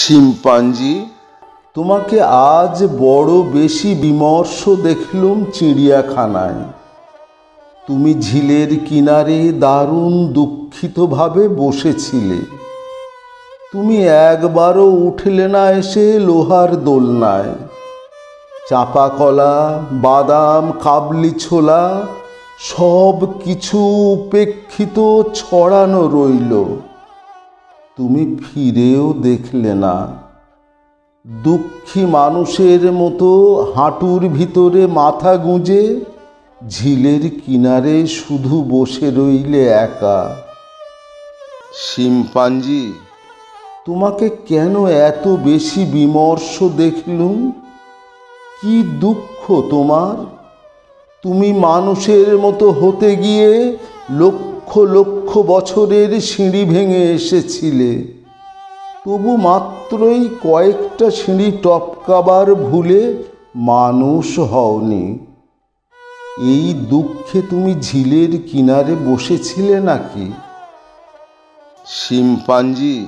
Chimpanzee, তোমাকে আজ বড় বেশি বিমর্ষ দেখলুম চিড়িয়াখানায়। তুমি ঝিলের কিনারে দারুণ দুঃখিতভাবে বসেছিলে। তুমি একবারও উঠলে না এসে লোহার দোলনায়। চাপা কলা বাদাম, কাবলি ছোলা, সব কিছু উপেক্ষিত ছড়ানো রইল। তুমি ফিরেও দেখলে না। দুঃখী মানুষের মতো হাঁটুর ভিতরে মাথা গুঁজে ঝিলের কিনারে শুধু বসে রইলে একা। শিম্পাঞ্জি, তোমাকে কেন এত বেশি বিমর্ষ দেখলুম? কি দুঃখ তোমার? তুমি মানুষের মতো হতে গিয়ে লক্ষ লক্ষ লক্ষ বছরের সিঁড়ি ভেঙে এসেছিলে। তবু মাত্রই কয়েকটা সিঁড়ি টপকাবার ভুলে মানুষ হওনি। এই দুঃখে তুমি ঝিলের কিনারে বসেছিলে নাকি? শিম্পাঞ্জি।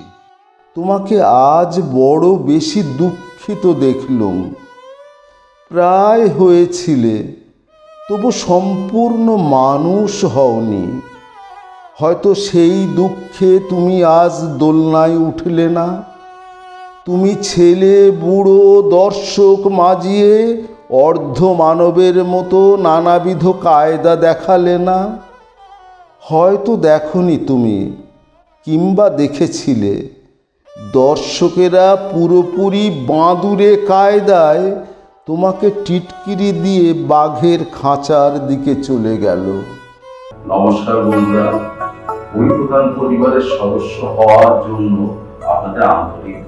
তোমাকে আজ বড় বেশি দুঃখিত দেখলুম। প্রায় হয়েছিলে তবু সম্পূর্ণ মানুষ হওনি। হয়তো সেই দুঃখে তুমি আজ দোলনায় উঠলে না। তুমি ছেলে, বুড়ো, দর্শক মাজিয়ে অর্ধ মানবের মতো নানাবিধ কায়দা দেখালে না। হয়তো দেখনি তুমি, কিংবা দেখেছিলে, দর্শকেরা পুরোপুরি বাঁদুরে কায়দায় তোমাকে টিটকিরি দিয়ে বাঘের খাঁচার দিকে চলে গেল। নমস্কার বন্ধুরা। পরিবারের সদস্য হওয়ার জন্য আপনাদের আন্তরিক